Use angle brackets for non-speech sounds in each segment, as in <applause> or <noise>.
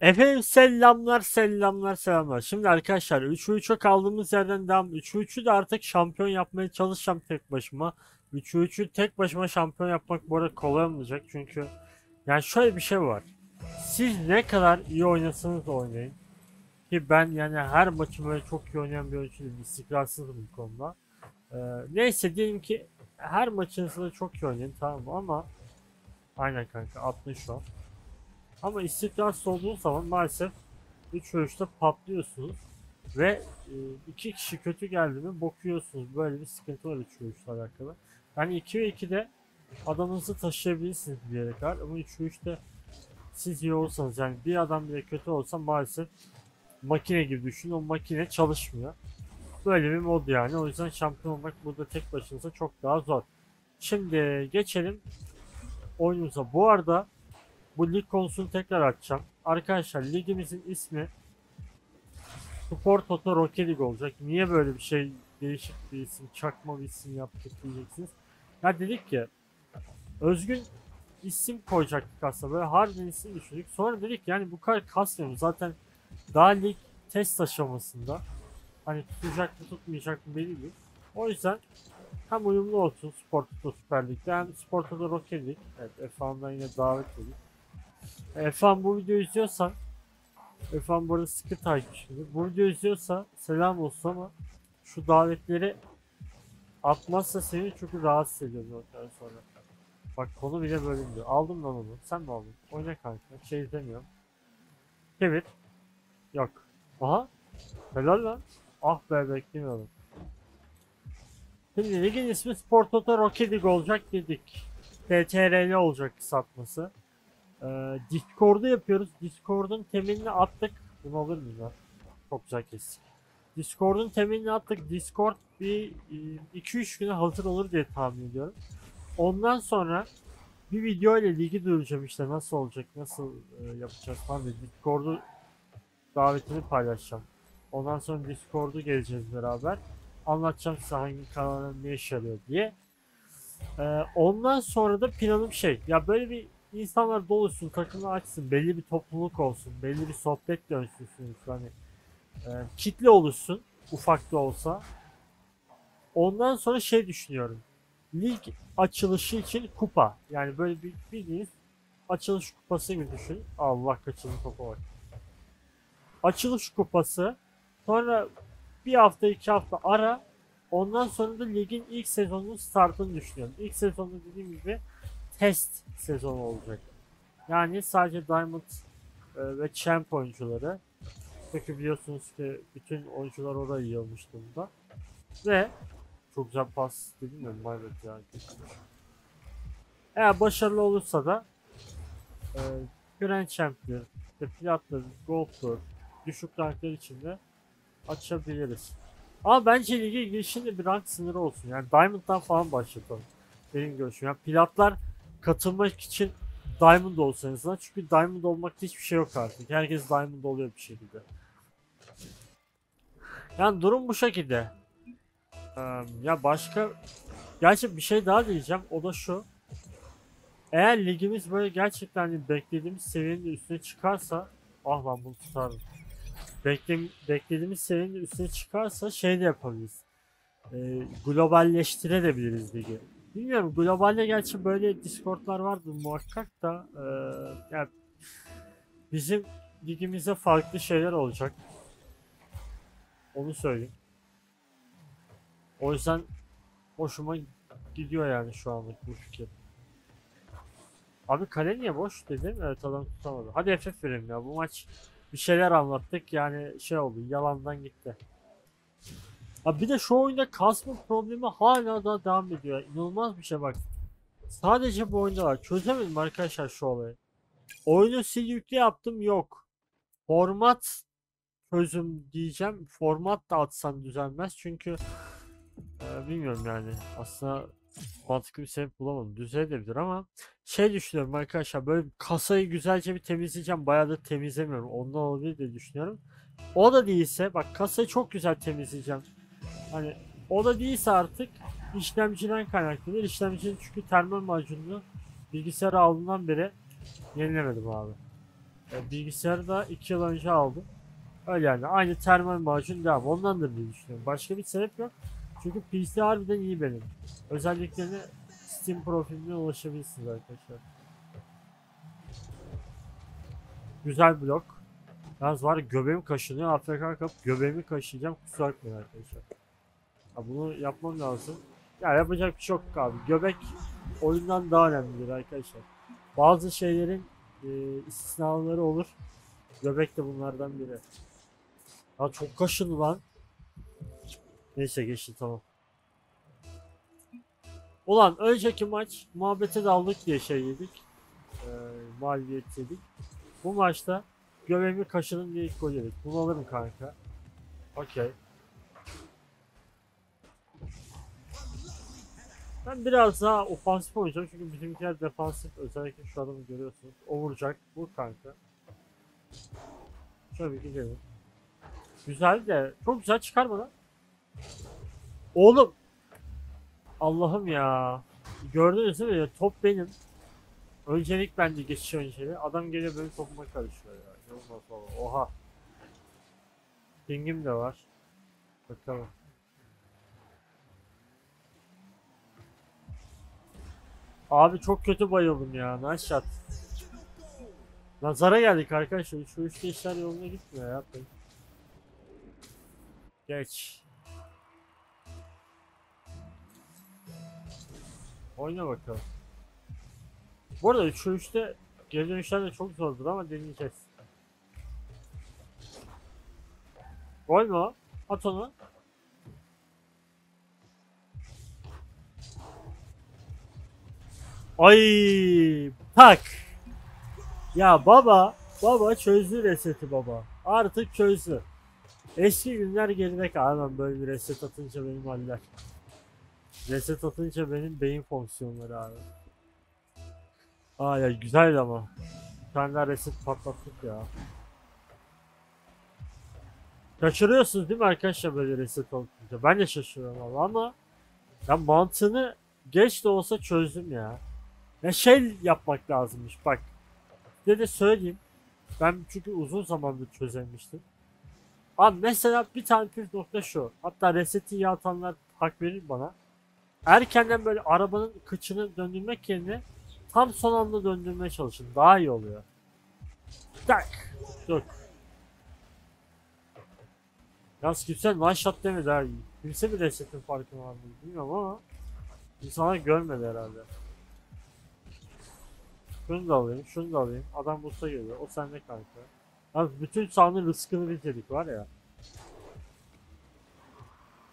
Efendim selamlar selamlar selamlar. Şimdi arkadaşlar 3'ü 3'e kaldığımız yerden devam. 3'ü 3'ü de artık şampiyon yapmaya çalışacağım tek başıma. 3'ü 3'ü tek başıma şampiyon yapmak bu arada kolay olmayacak. Çünkü yani şöyle bir şey var. Siz ne kadar iyi oynasanız oynayın. Ki ben yani her maçı böyle çok iyi oynayan bir oyuncu değilim. İstikrarsızım bu konuda. Ee, neyse diyelim ki her maçınızda da çok iyi oynayın tamam mı ama Aynen kanka attın şu. Ama istikrarsız olduğunuz zaman maalesef 3 ölçüde patlıyorsunuz. Ve e, iki kişi kötü geldi mi bokuyorsunuz. Böyle bir sıkıntı var 3 ölçüde alakalı. Yani 2 ve 2'de adamınızı taşıyabilirsiniz bir yere kadar. Ama 3 ve 3'te siz iyi olsanız yani bir adam bile kötü olsa maalesef makine gibi düşünün. O makine çalışmıyor. Böyle bir mod yani. O yüzden şampiyon olmak burada tek başınıza çok daha zor. Şimdi geçelim oyunumuza. Bu arada bu lig konusunu tekrar açacağım. Arkadaşlar ligimizin ismi Sport Toto Rocket League olacak. Niye böyle bir şey değişik bir isim, çakma bir isim yaptık diyeceksiniz. Ya dedik ki özgün isim koyacaktık aslında. Böyle harbiden isim düşündük. Sonra dedik yani bu kadar kasmıyorum. Zaten daha lig test aşamasında. Hani tutacak mı tutmayacak mı belli değil. O yüzden hem uyumlu olsun Spor Toto Süper Lig'de hem Spor Toto Rocket League. Evet F1'dan yine davet edildik. F1 bu videoyu izliyorsan F1 bu arada sıkı takipçimdir. Bu videoyu izliyorsa selam olsun ama şu davetleri atmazsa seni çok rahatsız ediyor zaten sonra. Bak konu bile böyle diyor. Aldım lan onu. Sen mi aldın? Oyna kanka. Şey izlemiyorum. Evet. Yok. Aha. Helal lan. Ah be beklemiyordum. Şimdi ligin ismi Sport Toto Rocket League olacak dedik. TTRL olacak kısaltması. Ee, Discord'u yapıyoruz. Discord'un temelini attık. Bunu alır mıyız? Çok güzel kestik. Discord'un temelini attık. Discord bir 2-3 güne hazır olur diye tahmin ediyorum. Ondan sonra bir video ile ligi duyuracağım işte nasıl olacak, nasıl e, yapacağız falan diye. Discord'u davetini paylaşacağım. Ondan sonra Discord'u geleceğiz beraber. Anlatacağım size hangi kanalın ne işe yarıyor diye. Ee, ondan sonra da planım şey. Ya böyle bir insanlar dolusun, takımı açsın, belli bir topluluk olsun, belli bir sohbet dönsün hani e, kitle oluşsun, ufak da olsa. Ondan sonra şey düşünüyorum. Lig açılışı için kupa. Yani böyle bir bildiğiniz açılış kupası gibi düşün. Allah kaçırdı topa bak. Açılış kupası. Sonra bir hafta iki hafta ara. Ondan sonra da ligin ilk sezonunun startını düşünüyorum. İlk sezonu dediğim gibi test sezonu olacak. Yani sadece Diamond e, ve Champ oyuncuları. Çünkü biliyorsunuz ki bütün oyuncular oraya yığılmış durumda. Ve çok güzel pas dedim mi? Mayvet ya. Eğer başarılı olursa da e, Grand Champ'tir, işte Plat'tır, Gold'tur, düşük ranklar içinde açabiliriz. Ama bence lige girişinde bir rank sınırı olsun. Yani Diamond'dan falan başlatalım. Benim görüşüm. Yani platlar katılmak için Diamond olsa en. Çünkü Diamond olmakta hiçbir şey yok artık. Herkes Diamond oluyor bir şekilde. Yani durum bu şekilde. Ya başka... Gerçi bir şey daha diyeceğim. O da şu. Eğer ligimiz böyle gerçekten hani beklediğimiz seviyenin üstüne çıkarsa... Ah lan bunu tutarım. Bekle, beklediğimiz seviyenin üstüne çıkarsa şey de yapabiliriz. Ee, globalleştirebiliriz ligi. Bilmiyorum globalde gerçi böyle Discord'lar vardı muhakkak da e, yani bizim ligimizde farklı şeyler olacak. Onu söyleyeyim. O yüzden hoşuma gidiyor yani şu anlık bu fikir. Abi kale niye boş dedim. Evet adam tutamadı. Hadi FF verelim ya. Bu maç bir şeyler anlattık yani şey oldu yalandan gitti. Abi bir de şu oyunda kasma problemi hala da devam ediyor. İnanılmaz bir şey bak. Sadece bu oyunda var. Çözemedim arkadaşlar şu olayı. Oyunu sil yükle yaptım yok. Format çözüm diyeceğim. Format da atsan düzelmez çünkü e, bilmiyorum yani. Aslında mantıklı bir sebep bulamadım. Düzelebilir ama şey düşünüyorum arkadaşlar böyle kasayı güzelce bir temizleyeceğim. Bayağı da temizlemiyorum. Ondan olabilir diye düşünüyorum. O da değilse bak kasayı çok güzel temizleyeceğim. Hani o da değilse artık işlemciden kaynaklanır. İşlemcinin çünkü termal macununu bilgisayara aldığından beri yenilemedim abi. E, bilgisayarı da 2 yıl önce aldım. Öyle yani aynı termal macun devam. Ondandır diye düşünüyorum. Başka bir sebep yok. Çünkü PC harbiden iyi benim. Özelliklerine Steam profiline ulaşabilirsiniz arkadaşlar. Güzel blok. Yalnız var göbeğim kaşınıyor. AFK kapıp göbeğimi kaşıyacağım. Kusura bakmayın arkadaşlar. Ha, bunu yapmam lazım. Ya yapacak bir şey yok abi. Göbek oyundan daha önemlidir arkadaşlar. Bazı şeylerin e, istisnaları olur. Göbek de bunlardan biri. Ya çok kaşındı lan. Neyse geçti tamam. Ulan önceki maç muhabbete daldık diye şey yedik. Ee, mağlubiyet yedik. Bu maçta göbeğimi kaşıdım diye ilk gol yedik. Bunu alırım kanka. Okey. Ben biraz daha ofansif oynayacağım çünkü bizimkiler defansif. Özellikle şu adamı görüyorsunuz. O vuracak. Vur kanka. Şöyle bir gidelim. Güzel de çok güzel çıkarma lan. Oğlum. Allah'ım ya. Gördünüz değil mi? Top benim. Öncelik bence geçiş önceliği. Adam geliyor benim topuma karışıyor ya. Oha. Pingim de var. Bakalım. Abi çok kötü bayıldım ya. Nice shot. Nazara geldik arkadaşlar. Şu üçte işler yoluna gitmiyor ya. Geç. Oyna bakalım. Bu arada 3 3'te geri dönüşler de çok zordur ama deneyeceğiz. Gol o? At onu. Ay tak. Ya baba, baba çözdü reseti baba. Artık çözdü. Eski günler geride kaldı. böyle bir reset atınca benim haller. Reset atınca benim beyin fonksiyonları abi. Aa ya güzel ama. Bir tane daha reset patlattık ya. Şaşırıyorsunuz değil mi arkadaşlar böyle reset olunca? Ben de şaşırıyorum ama ama ya mantığını geç de olsa çözdüm ya. Ya şey yapmak lazımmış bak. Size de söyleyeyim. Ben çünkü uzun zamandır çözemiştim. Abi mesela bir tane püf nokta şu. Hatta reseti iyi atanlar hak verir bana. Erkenden böyle arabanın kıçını döndürmek yerine tam son anda döndürmeye çalışın. Daha iyi oluyor. Tak. Dur. Yalnız kimse one shot demedi ha. Kimse bir resetin farkına var mı bilmiyorum ama insanlar görmedi herhalde. Şunu da alayım, şunu da alayım. Adam bulsa geliyor. O sende kanka. Abi bütün sahanın rızkını bitirdik var ya.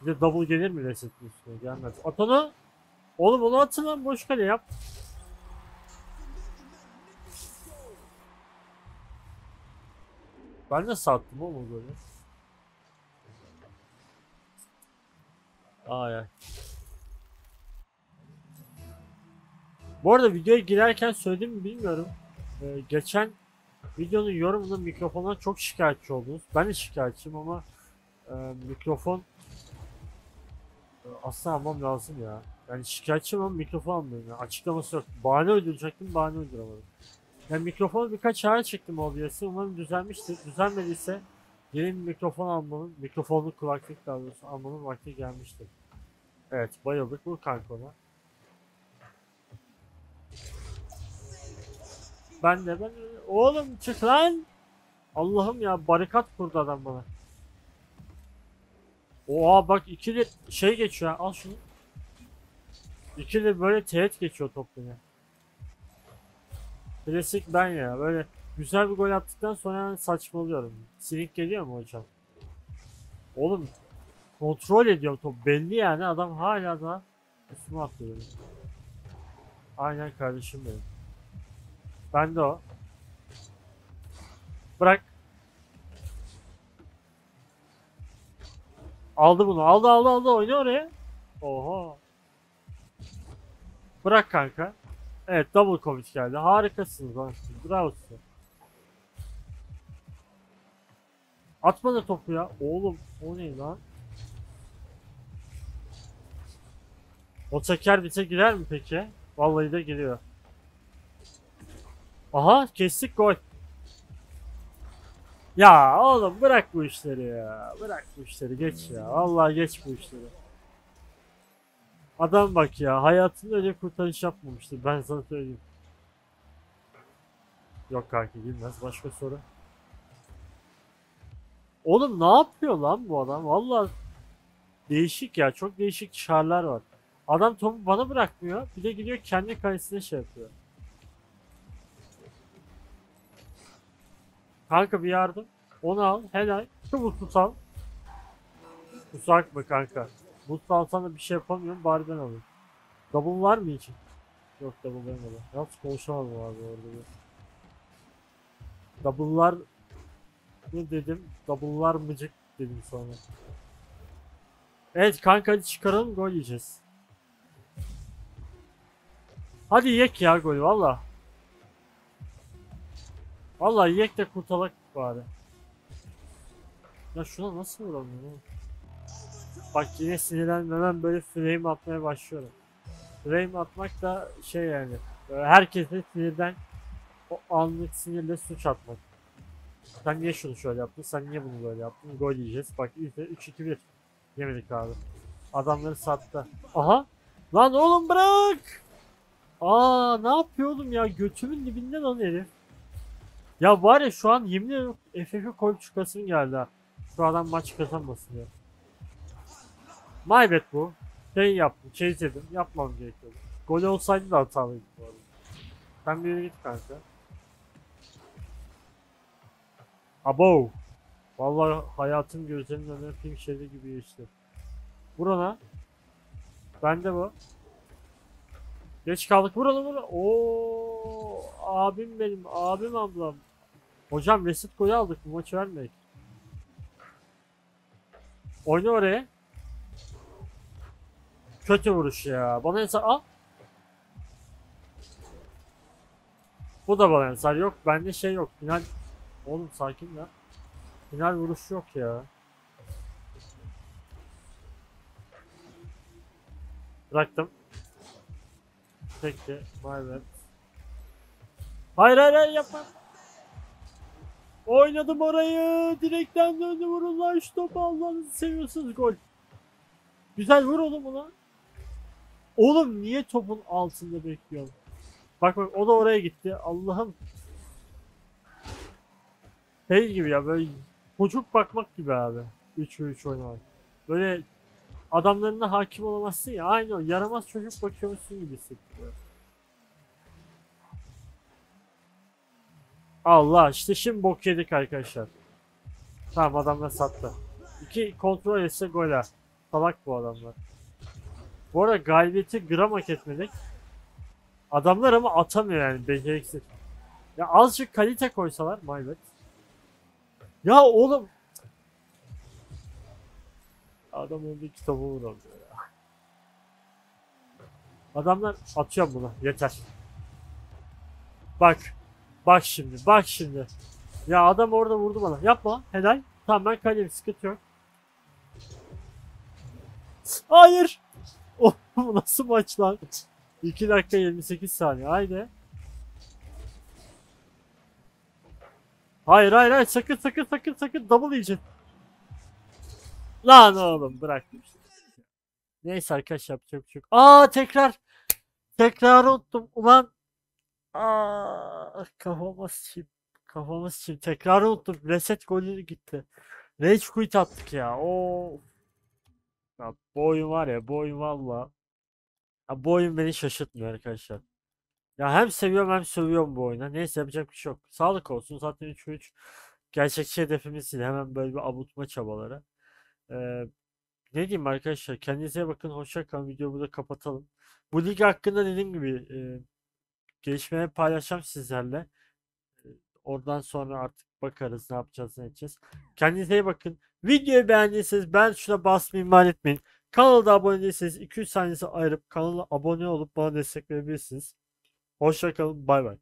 Bir de double gelir mi resetin üstüne? Gelmez. At onu. Oğlum onu atın lan boş kale yap. Ben de sattım oğlum böyle. Ay ay. Bu arada videoya girerken söyledim mi bilmiyorum. Ee, geçen videonun yorumunda mikrofondan çok şikayetçi oldunuz. Ben de şikayetçiyim ama e, mikrofon e, aslında almam lazım ya. Yani şikayetçiyim ama mikrofon almıyorum. Yani açıklaması yok. Bahane uyduracaktım, bahane uyduramadım. Yani mikrofonu birkaç ayar çektim OBS'e. Umarım düzelmiştir. Düzelmediyse yeni bir mikrofon almanın, mikrofonlu kulaklık daha doğrusu almanın vakti gelmiştir. Evet, bayıldık. Vur kanka Ben de ben oğlum çık lan. Allah'ım ya barikat kurdu adam bana. Oha bak ikili şey geçiyor al şunu. İkili böyle teğet geçiyor top. Klasik ben ya böyle güzel bir gol attıktan sonra saçmalıyorum. Sinik geliyor mu hocam? Oğlum kontrol ediyorum top belli yani adam hala da üstüme atlıyor. Aynen kardeşim benim. Ben de o. Bırak. Aldı bunu. Aldı aldı aldı. Oyna oraya. Oha. Bırak kanka. Evet double commit geldi. Harikasınız lan. Bravo size. Atma da topu ya. Oğlum o ne lan? O teker bite girer mi peki? Vallahi de giriyor. Aha kestik gol. Ya oğlum bırak bu işleri ya. Bırak bu işleri geç ya. Vallahi geç bu işleri. Adam bak ya hayatında öyle kurtarış yapmamıştır ben sana söyleyeyim. Yok kanki girmez başka soru. Oğlum ne yapıyor lan bu adam? Vallahi değişik ya çok değişik çarlar var. Adam topu bana bırakmıyor. Bir de gidiyor kendi kalesine şey yapıyor. Kanka bir yardım. Onu al. Helal. Şu buzlu al. Kusura mı kanka? Buzlu alsan da bir şey yapamıyorum. Bari ben alayım. Double var mı için? Yok double vermedi. Yalnız konuşamadım abi orada bir. Double'lar ne dedim? Double'lar mıcık dedim sonra. Evet kanka hadi çıkaralım gol yiyeceğiz. Hadi yek ya golü valla. Valla yek de kurtalak bari. Ya şuna nasıl vuramıyorum? Bak yine sinirlenmemem böyle frame atmaya başlıyorum. Frame atmak da şey yani. Herkese sinirden o anlık sinirle suç atmak. Sen niye şunu şöyle yaptın? Sen niye bunu böyle yaptın? Gol yiyeceğiz. Bak izle 3-2-1. Yemedik abi. Adamları sattı. Aha. Lan oğlum bırak. Aa ne yapıyor oğlum ya? Götümün dibinde lan herif. Ya var ya şu an yemin ediyorum FF'e koyup çıkasım geldi ha. Şu adam maç kazanmasın ya. Maybet bu. Şey yaptım, çeyizledim. Yapmam gerekiyordu. Gol olsaydı da hatalıydı bu arada. Sen bir yere git kanka. Abo. Vallahi hayatım gözlerimin önüne film şeridi gibi. Vur ona. Bende bu. Geç kaldık. Vur. ona. Oo, abim benim. Abim ablam. Hocam resit golü aldık. Bu maçı vermedik. Oyna oraya. Kötü vuruş ya. Bana ensar al. Bu da bana ensar yok. Bende şey yok. Final Oğlum sakin ya. Final vuruş yok ya. Bıraktım. Peki. Vay be. Hayır hayır hayır yapma. Oynadım orayı. Direkten döndü vurun lan şu topu Allah'ınızı seviyorsunuz gol. Güzel vur oğlum buna. Oğlum niye topun altında bekliyorum? Bak bak o da oraya gitti. Allah'ım. Şey gibi ya böyle çocuk bakmak gibi abi. 3 ve 3 oynamak. Böyle adamlarına hakim olamazsın ya. Aynı o. Yaramaz çocuk bakıyormuşsun gibi hissediyor. Allah işte şimdi bok yedik arkadaşlar. Tamam adamlar sattı. İki kontrol etse gol ha. Salak bu adamlar. Bu arada galibiyeti gram hak etmedik. Adamlar ama atamıyor yani beceriksiz. Ya azıcık kalite koysalar my bad. Ya oğlum. Adam önde kitabı vuramıyor ya. Adamlar atıyor bunu yeter. Bak. Bak şimdi bak şimdi. Ya adam orada vurdu bana. Yapma helal. Tamam ben kaleyim sıkıntı yok. Hayır. <laughs> Oh nasıl maç lan? 2 dakika 28 saniye haydi. Hayır hayır hayır sakın sakın sakın sakın double yiyeceksin. Lan oğlum bırak. Neyse arkadaşlar yapacak bir şey. Aa tekrar. Tekrar unuttum. Ulan. Aa kafama sıçayım. Kafama sıçayım. Tekrar unuttum. Reset golü gitti. Rage quit attık ya. Oo. Ya bu oyun var ya bu oyun valla. Ya bu oyun beni şaşırtmıyor arkadaşlar. Ya hem seviyorum hem sövüyorum bu oyuna. Neyse yapacak bir şey yok. Sağlık olsun. Zaten 3-3 gerçekçi hedefimiz değil. Hemen böyle bir avutma çabaları. Ee, ne diyeyim arkadaşlar. Kendinize bakın. Hoşça kalın. Videoyu burada kapatalım. Bu lig hakkında dediğim gibi e, gelişmeleri paylaşacağım sizlerle. Oradan sonra artık bakarız ne yapacağız ne edeceğiz. Kendinize iyi bakın. Videoyu beğendiyseniz ben şuna basmayı ihmal etmeyin. Kanala da abone değilseniz 200 saniyesi ayırıp kanala abone olup bana destek verebilirsiniz. Hoşçakalın. Bay bay.